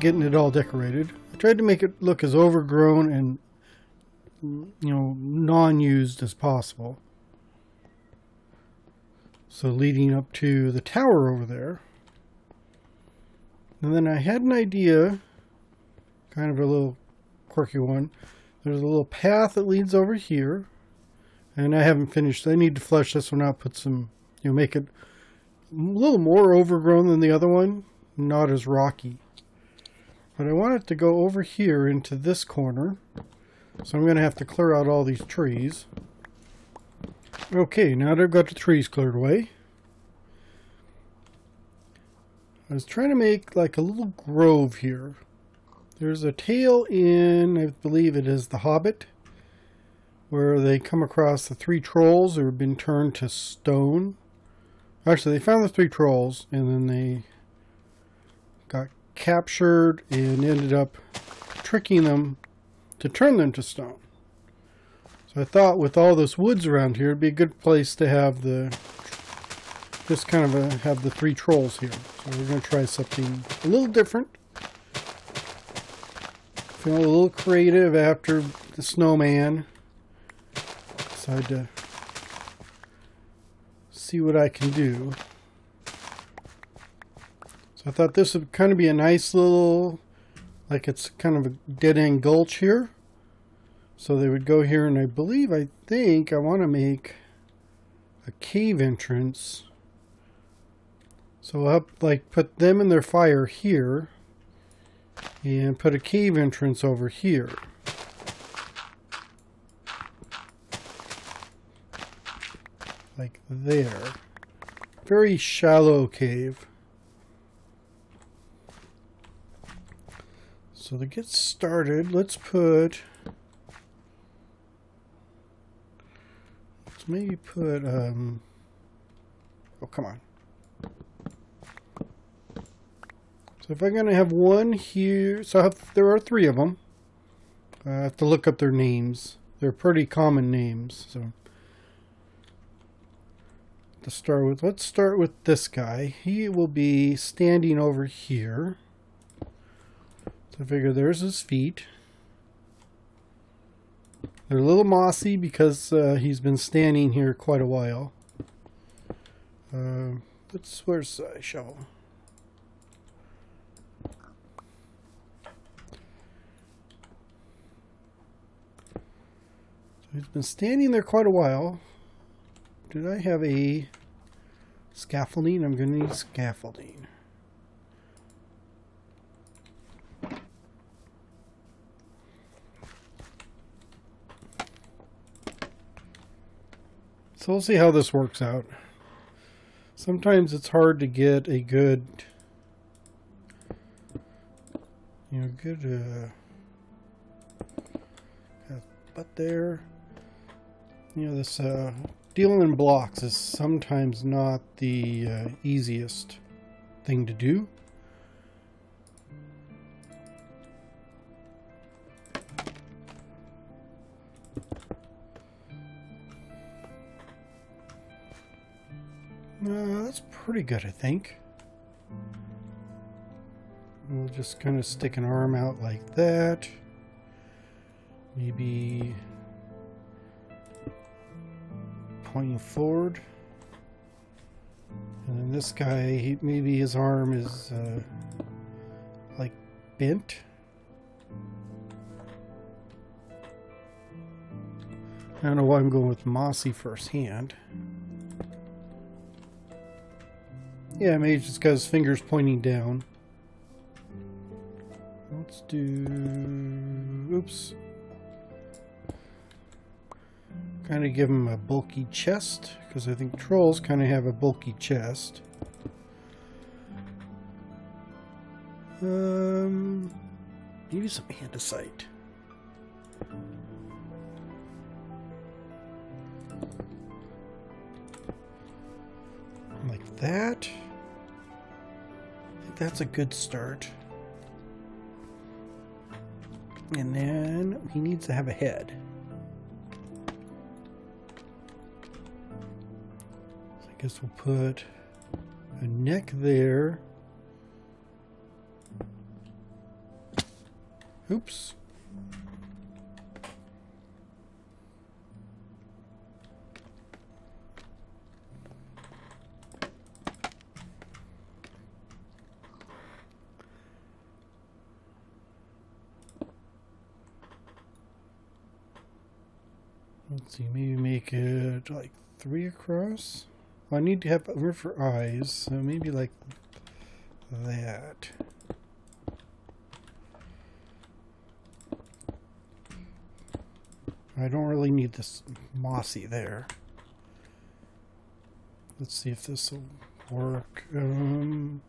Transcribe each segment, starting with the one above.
Getting it all decorated. I tried to make it look as overgrown and, you know, non-used as possible. So leading up to the tower over there. And then I had an idea, kind of a little quirky one. There's a little path that leads over here. And I haven't finished. I need to flesh this one out, put some, you know, make it a little more overgrown than the other one, not as rocky. But I want it to go over here into this corner. So I'm going to have to clear out all these trees. Okay, now that I've got the trees cleared away. I was trying to make like a little grove here. There's a tale in, I believe it is The Hobbit, where they come across the three trolls who have been turned to stone. Actually, they found the three trolls and then they got captured and ended up tricking them to turn them to stone. So I thought with all this woods around here, it'd be a good place to have the just kind of a, have the three trolls here. So we're going to try something a little different. Feeling a little creative after the snowman. Decided to see what I can do. So I thought this would kind of be a nice little, like it's kind of a dead end gulch here. So they would go here and I believe, I think I want to make a cave entrance So I'll have, like put them and their fire here and put a cave entrance over here. Like there. Very shallow cave. So to get started, let's put let's maybe put um oh come on. So if I'm going to have one here, so have, there are three of them. I have to look up their names. They're pretty common names. So to start with, let's start with this guy. He will be standing over here. So I figure there's his feet. They're a little mossy because uh, he's been standing here quite a while. Uh, let's, where's the shovel? He's been standing there quite a while. Did I have a scaffolding? I'm going to need scaffolding. So we'll see how this works out. Sometimes it's hard to get a good, you know, good, uh, but there you know, this uh, dealing in blocks is sometimes not the uh, easiest thing to do. Pretty good, I think. We'll just kind of stick an arm out like that. Maybe pointing forward. And then this guy, he, maybe his arm is uh, like bent. I don't know why I'm going with Mossy first hand. Yeah, maybe just got his fingers pointing down. Let's do... Oops. Kind of give him a bulky chest, because I think trolls kind of have a bulky chest. Um, maybe some andesite. Like that. That's a good start. And then he needs to have a head. I guess we'll put a neck there. Oops. Let's see, maybe make it like three across. I need to have room for eyes, so maybe like that. I don't really need this mossy there. Let's see if this will work. Um,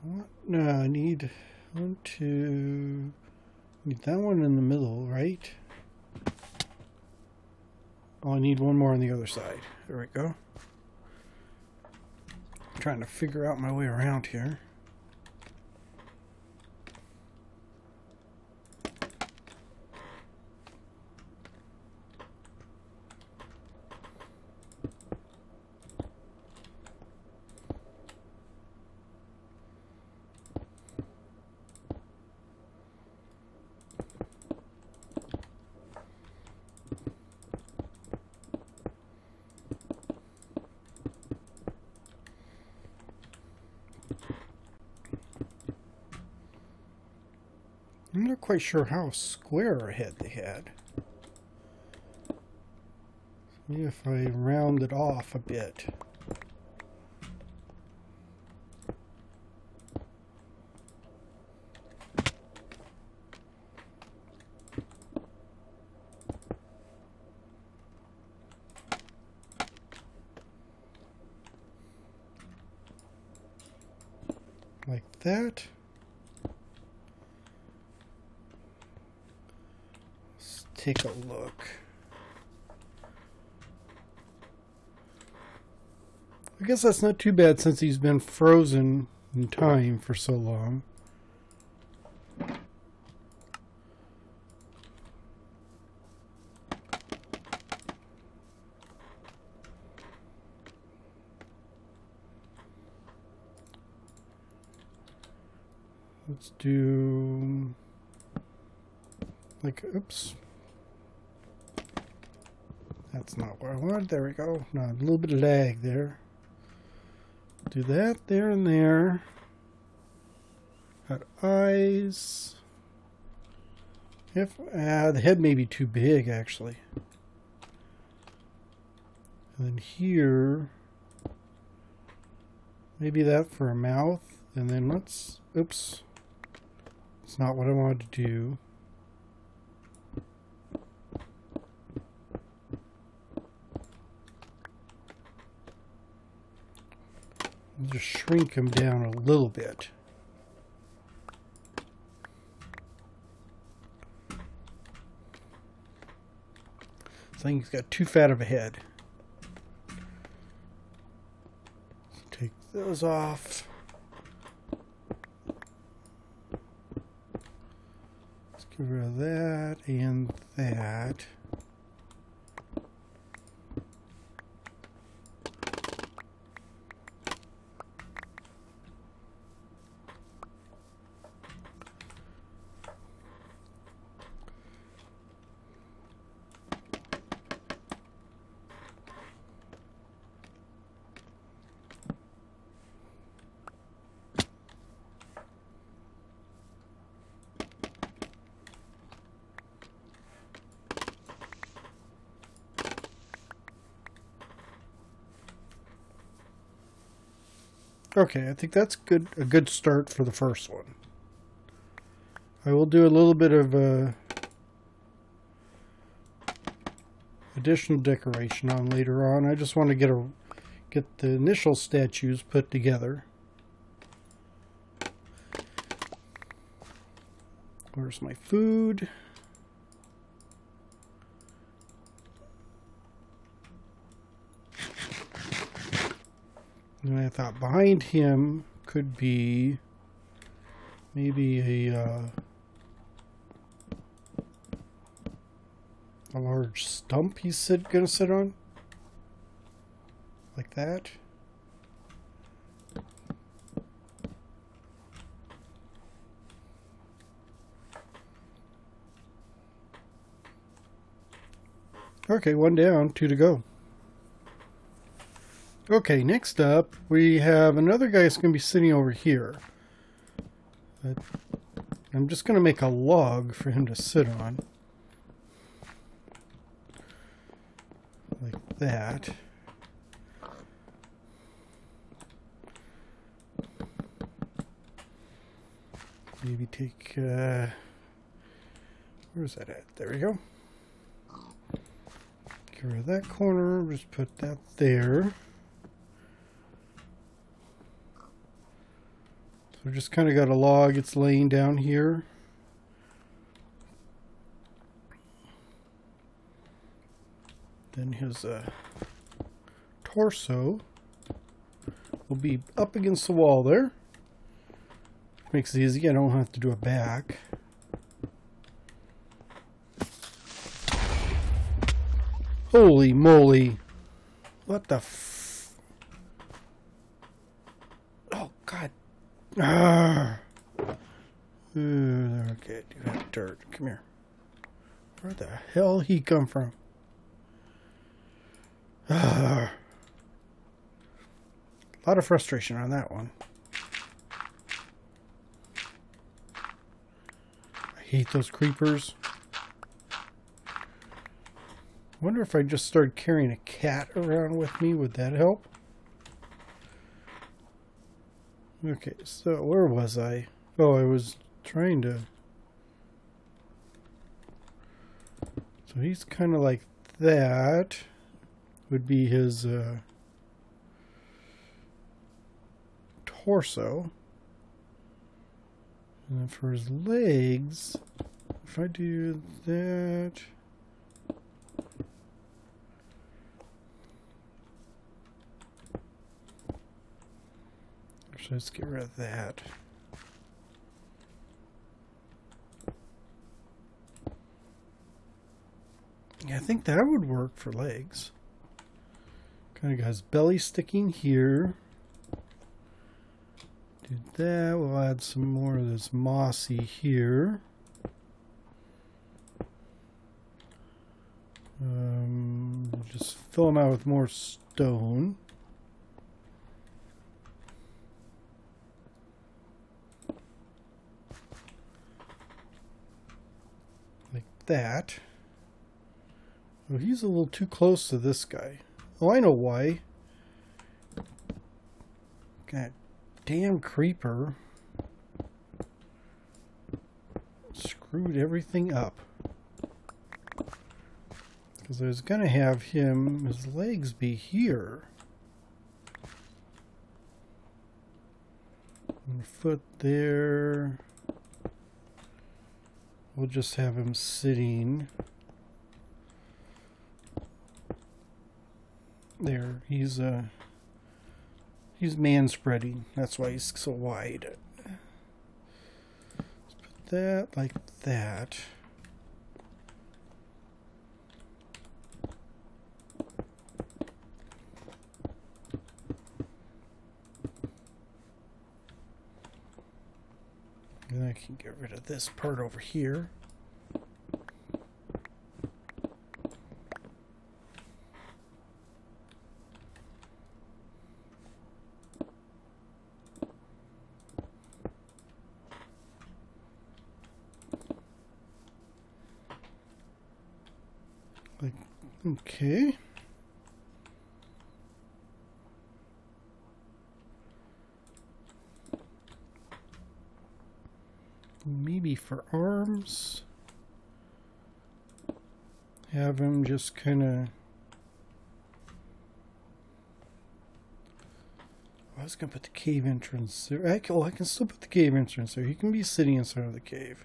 what? No, I need one, two. Need that one in the middle, right? Oh, I need one more on the other side. There we go. I'm trying to figure out my way around here. quite sure how square head they had. Maybe if I round it off a bit. Like that. Take a look. I guess that's not too bad since he's been frozen in time for so long. Let's do like oops. That's not what I wanted. There we go. No, a little bit of lag there. Do that there and there. Got eyes. If uh, the head may be too big actually. And then here, maybe that for a mouth. And then let's, oops, it's not what I wanted to do. Just shrink him down a little bit. I think he's got too fat of a head. Take those off. Let's Get rid of that and that. Okay, I think that's good. A good start for the first one. I will do a little bit of uh, additional decoration on later on. I just want to get a get the initial statues put together. Where's my food? And I thought behind him could be maybe a uh, a large stump he's sit, gonna sit on, like that. Okay, one down, two to go. Okay, next up, we have another guy that's going to be sitting over here. I'm just going to make a log for him to sit on. Like that. Maybe take, uh, where's that at? There we go. Get rid of that corner, just put that there. So just kind of got a log it's laying down here. Then his uh, torso will be up against the wall there. Makes it easy, I don't have to do a back. Holy moly. What the Ah. Okay, you got dirt. Come here. Where the hell he come from? A lot of frustration on that one. I hate those creepers. wonder if I just started carrying a cat around with me, would that help? Okay, so where was I? Oh, I was trying to... So he's kind of like that. Would be his uh, torso. And then for his legs, if I do that. Actually, let's get rid of that. Yeah, I think that would work for legs. Kind of got his belly sticking here. Do that. We'll add some more of this mossy here. Um, just fill them out with more stone. Like that. He's a little too close to this guy. Oh, I know why. God damn creeper screwed everything up. Because I was going to have him, his legs be here. And foot there. We'll just have him sitting. There, he's uh he's man spreading. That's why he's so wide. Let's put that like that. And I can get rid of this part over here. Like, okay. Maybe for arms, have him just kind of. I was gonna put the cave entrance there. I can, well, I can still put the cave entrance there. He can be sitting inside of the cave.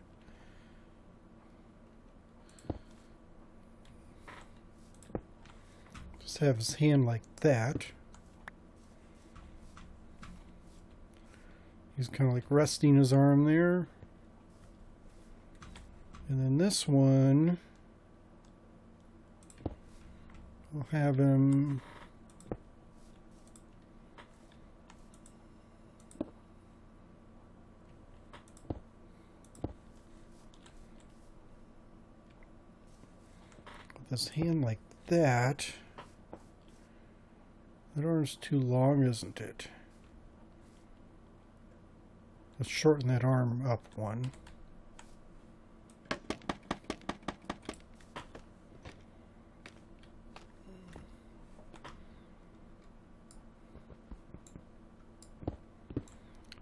Just have his hand like that. He's kind of like resting his arm there. And then this one, we'll have him with his hand like that. That arm's too long, isn't it? Let's shorten that arm up one.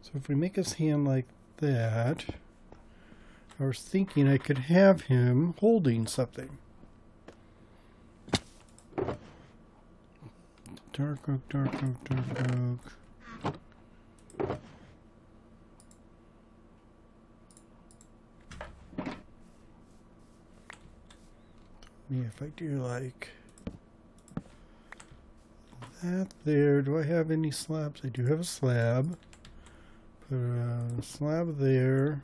So if we make his hand like that, I was thinking I could have him holding something. Dark oak, dark oak, dark oak. Me if I do like that there. Do I have any slabs? I do have a slab. Put a slab there.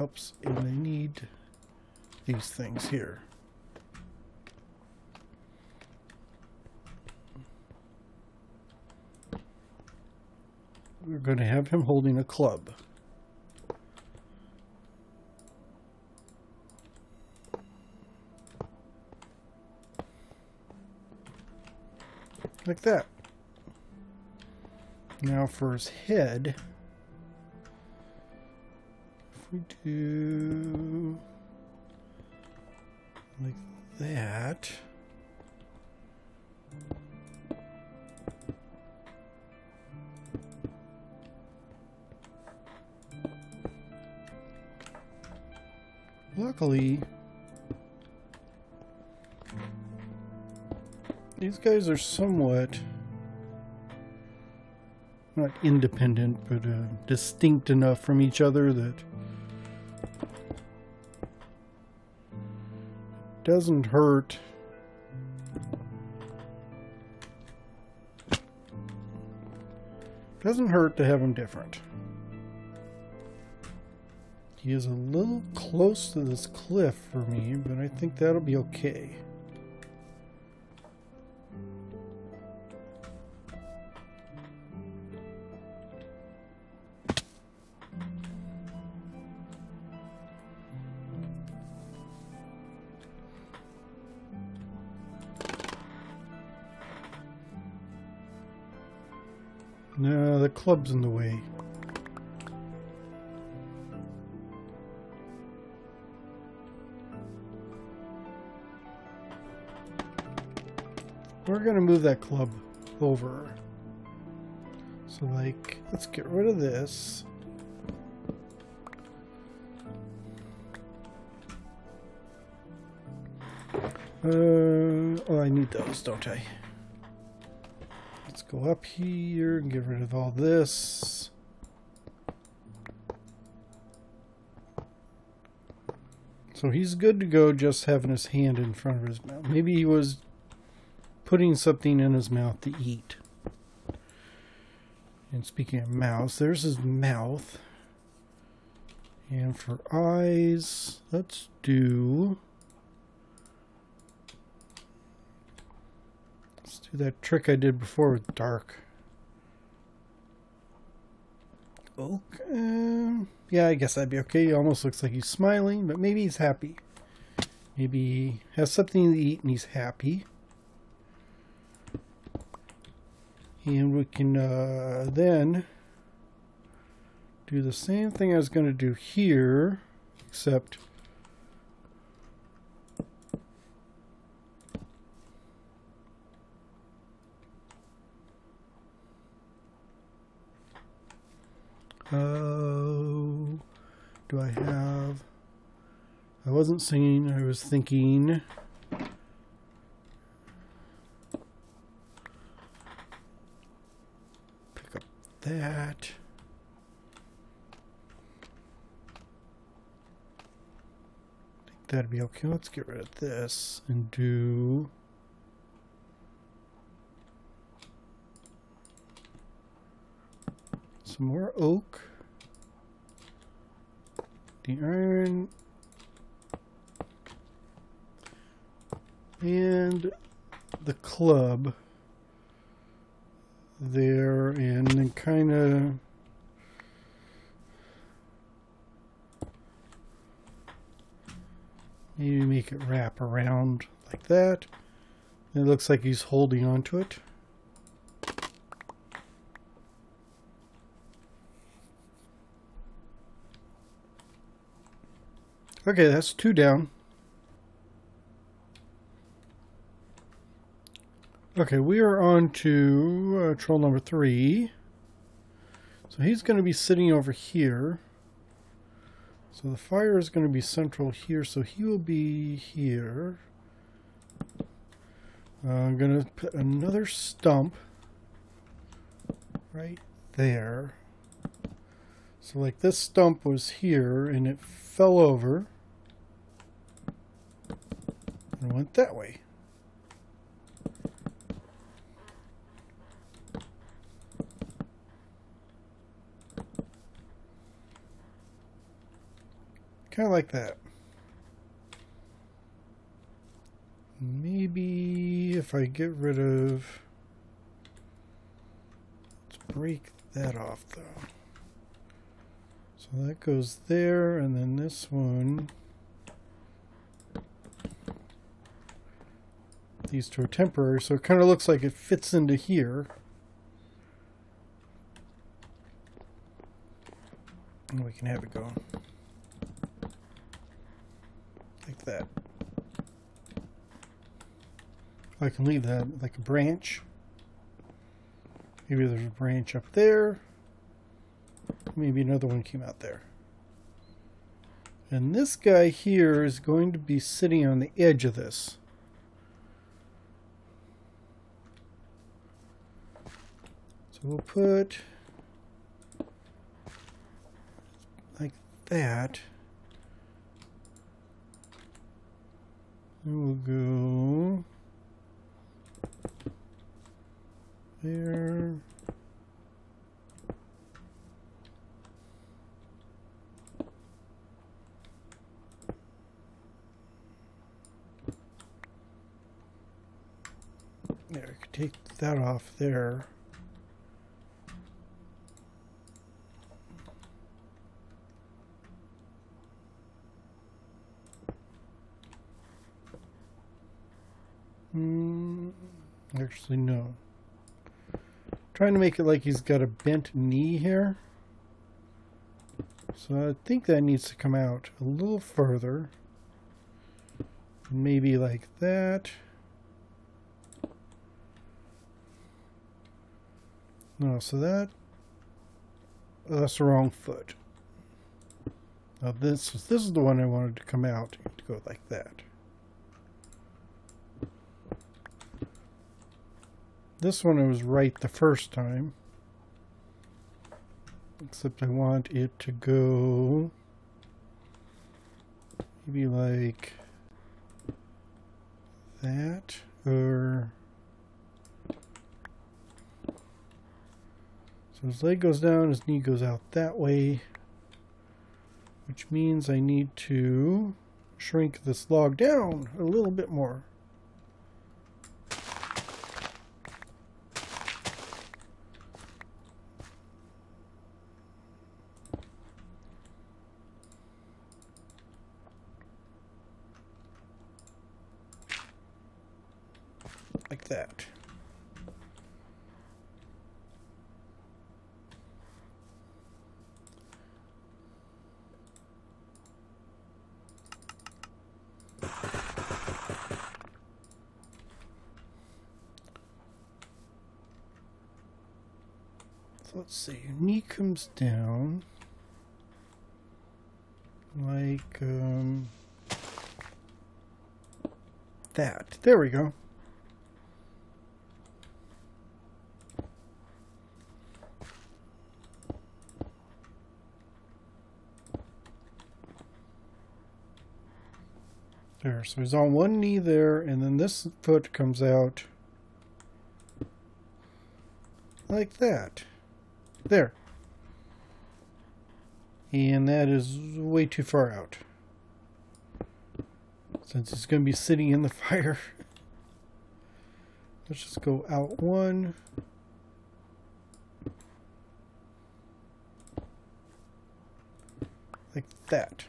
Oops, and I need these things here. We're going to have him holding a club. Like that. Now for his head, if we do like that, luckily these guys are somewhat not independent, but uh, distinct enough from each other that doesn't hurt. Doesn't hurt to have them different. He is a little close to this cliff for me, but I think that'll be okay. Club's in the way. We're going to move that club over. So, like, let's get rid of this. Uh, oh, I need those, don't I? Go up here and get rid of all this. So he's good to go just having his hand in front of his mouth. Maybe he was putting something in his mouth to eat. And speaking of mouths, there's his mouth. And for eyes, let's do... that trick I did before with dark. Okay. Yeah, I guess that'd be okay. He almost looks like he's smiling, but maybe he's happy. Maybe he has something to eat and he's happy. And we can uh, then do the same thing I was going to do here, except Oh, do I have? I wasn't singing, I was thinking. Pick up that. That'd be okay. Let's get rid of this and do... Some more oak. The iron. And the club there and then kind of maybe make it wrap around like that. It looks like he's holding onto it. Okay, that's two down. Okay, we are on to uh, troll number three. So he's going to be sitting over here. So the fire is going to be central here, so he will be here. Uh, I'm going to put another stump right there. So like this stump was here and it fell over and went that way. Kind of like that. Maybe if I get rid of... Let's break that off though. So that goes there and then this one... These two are temporary, so it kind of looks like it fits into here. And we can have it go like that. I can leave that like a branch. Maybe there's a branch up there. Maybe another one came out there. And this guy here is going to be sitting on the edge of this. we'll put like that. We'll go there. There, I could take that off there. Actually, no. Trying to make it like he's got a bent knee here. So I think that needs to come out a little further. Maybe like that. No, so that oh, that's the wrong foot. Now this this is the one I wanted to come out to go like that. This one was right the first time. Except I want it to go maybe like that or so his leg goes down, his knee goes out that way which means I need to shrink this log down a little bit more. like that. So let's see, your knee comes down like um, that. There we go. There, so he's on one knee there, and then this foot comes out like that. There. And that is way too far out. Since it's going to be sitting in the fire. Let's just go out one. Like that.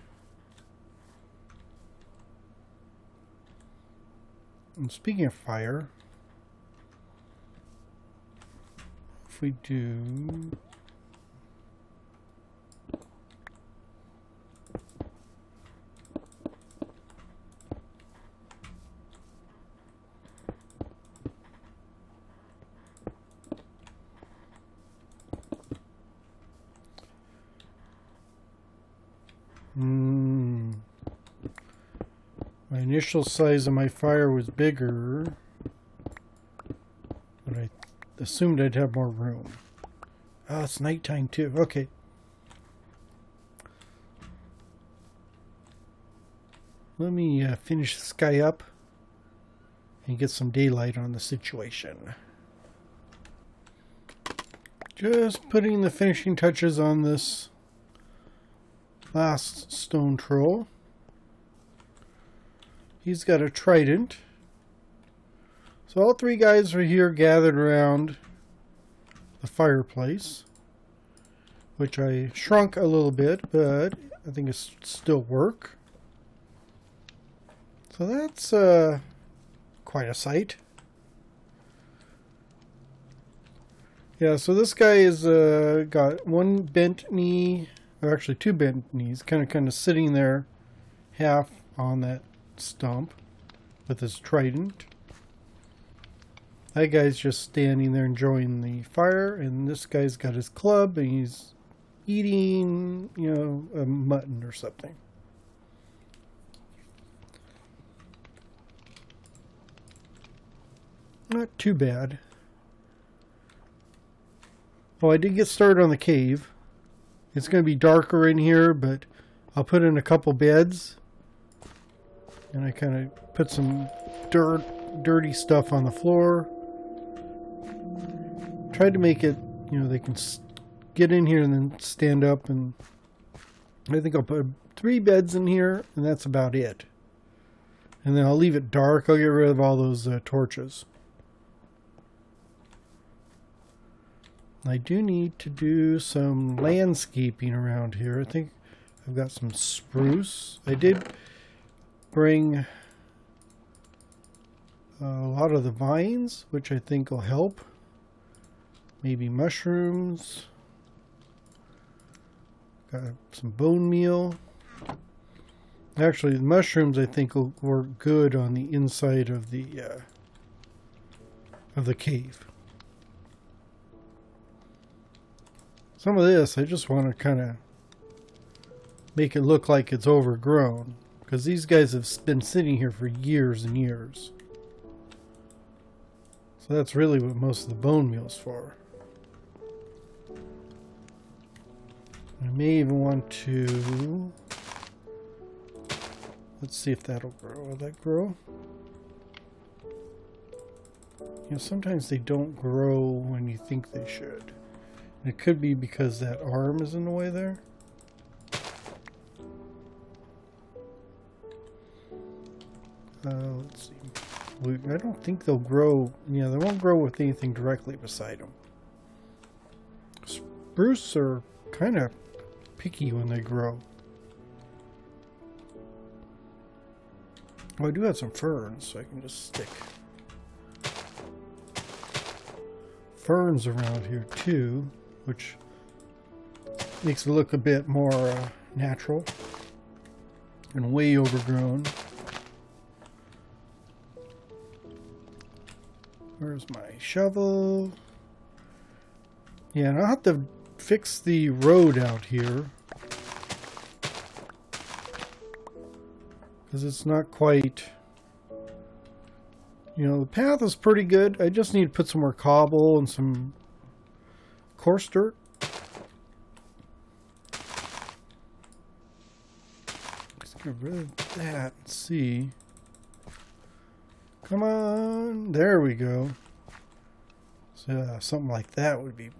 And speaking of fire, if we do initial size of my fire was bigger, but I assumed I'd have more room. Oh, it's nighttime too. Okay. Let me uh, finish this guy up and get some daylight on the situation. Just putting the finishing touches on this last stone troll. He's got a trident. So all three guys are here gathered around the fireplace, which I shrunk a little bit, but I think it's still work. So that's uh, quite a sight. Yeah, so this guy is uh, got one bent knee, or actually two bent knees, kind of kind of sitting there, half on that stump with his trident. That guy's just standing there enjoying the fire, and this guy's got his club and he's eating, you know, a mutton or something. Not too bad. Oh, I did get started on the cave. It's going to be darker in here, but I'll put in a couple beds. And I kind of put some dirt, dirty stuff on the floor. Tried to make it, you know, they can get in here and then stand up. And I think I'll put three beds in here, and that's about it. And then I'll leave it dark. I'll get rid of all those uh, torches. I do need to do some landscaping around here. I think I've got some spruce. I did bring a lot of the vines, which I think will help. Maybe mushrooms. Got some bone meal. Actually, the mushrooms I think will work good on the inside of the uh, of the cave. Some of this, I just want to kind of make it look like it's overgrown. Because these guys have been sitting here for years and years. So that's really what most of the bone meal's for. I may even want to... Let's see if that'll grow. Will that grow? You know, sometimes they don't grow when you think they should. And It could be because that arm is in the way there. Uh, let's see. I don't think they'll grow. Yeah, they won't grow with anything directly beside them. Spruce are kind of picky when they grow. Oh, I do have some ferns, so I can just stick ferns around here too which makes it look a bit more uh, natural and way overgrown. Where's my shovel? Yeah, and I'll have to fix the road out here. Because it's not quite... You know, the path is pretty good. I just need to put some more cobble and some coarse dirt. Let's get rid of that see. Come on. There we go. So uh, something like that would be,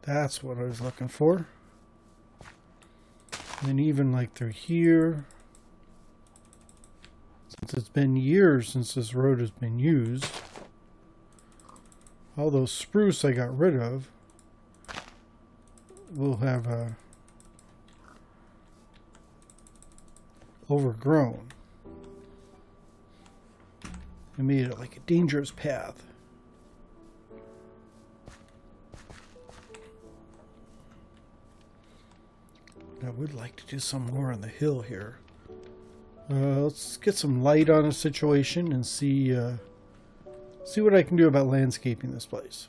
that's what I was looking for. And even like through here, since it's been years since this road has been used, all those spruce I got rid of, will have a overgrown. It made it like a dangerous path. I would like to do some more on the hill here. Uh, let's get some light on the situation and see uh, see what I can do about landscaping this place.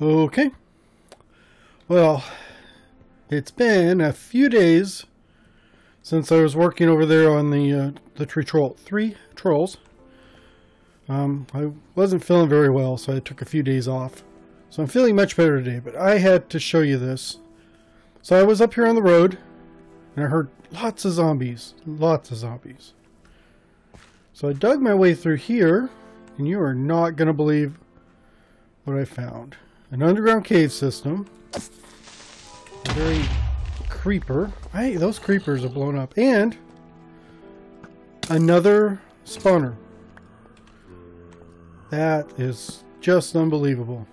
Okay, well, it's been a few days since I was working over there on the uh, the tree troll three trolls. Um, I wasn't feeling very well, so I took a few days off. So I'm feeling much better today, but I had to show you this. So I was up here on the road, and I heard lots of zombies, lots of zombies. So I dug my way through here, and you are not going to believe what I found. An underground cave system very creeper. Hey, those creepers are blown up. And another spawner. That is just unbelievable.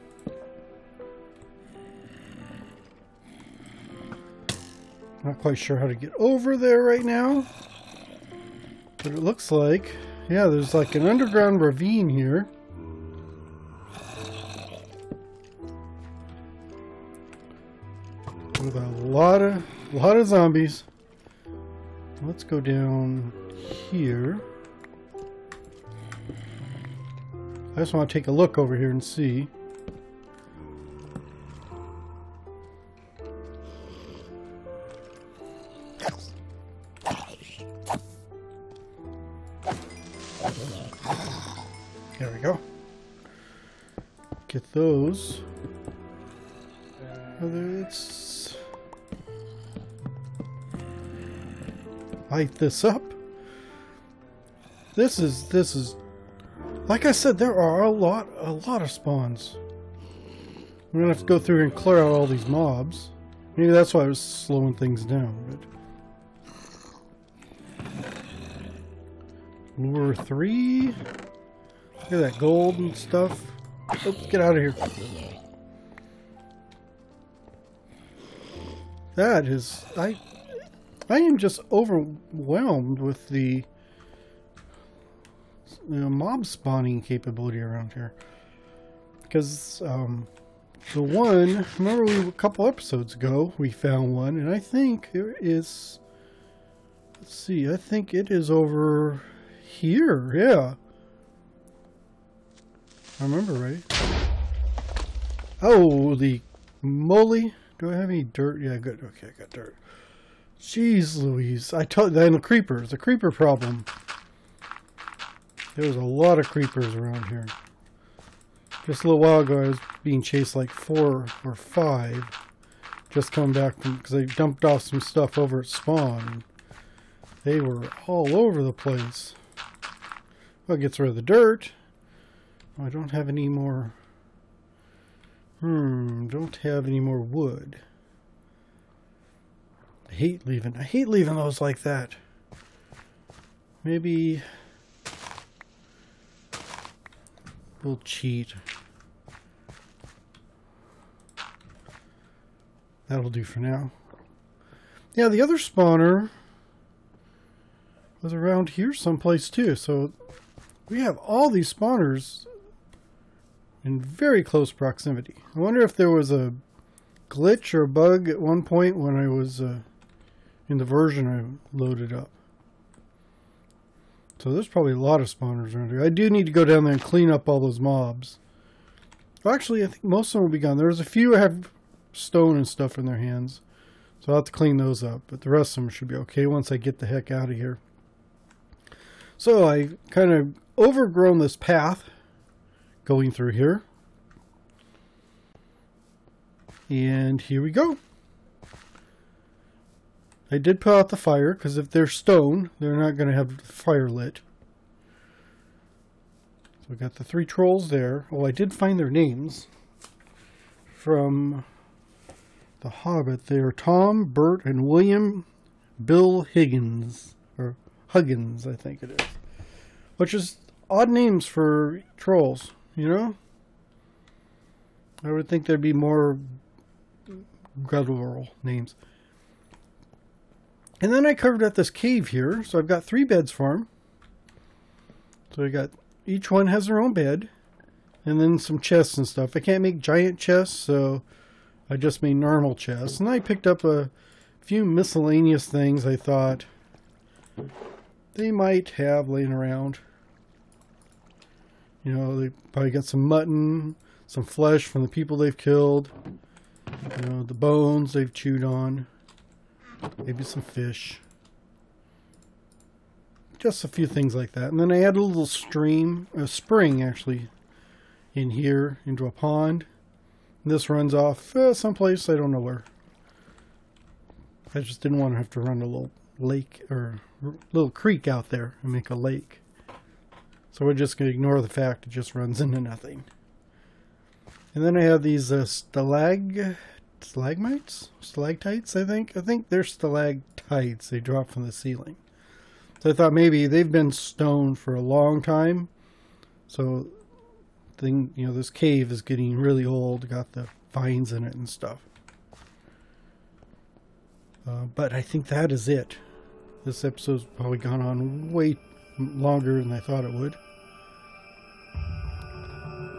Not quite sure how to get over there right now. But it looks like, yeah, there's like an underground ravine here. with a lot of a lot of zombies. Let's go down here. I just want to take a look over here and see. There we go. Get those. It's light this up. This is, this is, like I said, there are a lot, a lot of spawns. I'm gonna have to go through and clear out all these mobs. Maybe that's why I was slowing things down, but... Lure 3. Look at that gold and stuff. Let's get out of here. That is... I... I am just overwhelmed with the you know, mob spawning capability around here. Because, um, the one, remember we, a couple episodes ago, we found one, and I think it is, let's see, I think it is over here, yeah. I remember right. Oh, the moly. Do I have any dirt? Yeah, good. Okay, I got dirt. Jeez Louise. I told then the creepers, the creeper problem. There was a lot of creepers around here. Just a little while ago, I was being chased like four or five. Just coming back from, because I dumped off some stuff over at spawn. They were all over the place. Well, it gets rid of the dirt. I don't have any more... Hmm, don't have any more wood. I hate leaving. I hate leaving those like that. Maybe we'll cheat. That'll do for now. Yeah, the other spawner was around here someplace too. So we have all these spawners in very close proximity. I wonder if there was a glitch or a bug at one point when I was uh, in the version I loaded up. So there's probably a lot of spawners around here. I do need to go down there and clean up all those mobs. Well, actually, I think most of them will be gone. There's a few I have stone and stuff in their hands. So I'll have to clean those up. But the rest of them should be okay once I get the heck out of here. So I kind of overgrown this path going through here. And here we go. I did put out the fire because if they're stone, they're not going to have fire lit. So we got the three trolls there. Oh, I did find their names from The Hobbit. They are Tom, Bert, and William Bill Higgins. Or Huggins, I think it is. Which is odd names for trolls, you know? I would think there'd be more guttural names. And then I carved out this cave here. So I've got three beds for them. So I got, each one has their own bed. And then some chests and stuff. I can't make giant chests, so I just made normal chests. And I picked up a few miscellaneous things I thought they might have laying around. You know, they probably got some mutton, some flesh from the people they've killed. You know, the bones they've chewed on. Maybe some fish. Just a few things like that. And then I add a little stream, a spring actually, in here into a pond. And this runs off uh, someplace, I don't know where. I just didn't want to have to run a little lake or little creek out there and make a lake. So we're just going to ignore the fact it just runs into nothing. And then I have these uh, stalag stalagmites, stalactites. I think. I think they're stalactites. They drop from the ceiling. So I thought maybe they've been stone for a long time. So, thing you know, this cave is getting really old. Got the vines in it and stuff. Uh, but I think that is it. This episode's probably gone on way longer than I thought it would.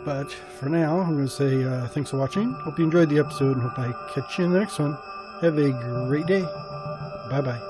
But for now, I'm going to say uh, thanks for watching. Hope you enjoyed the episode and hope I catch you in the next one. Have a great day. Bye bye.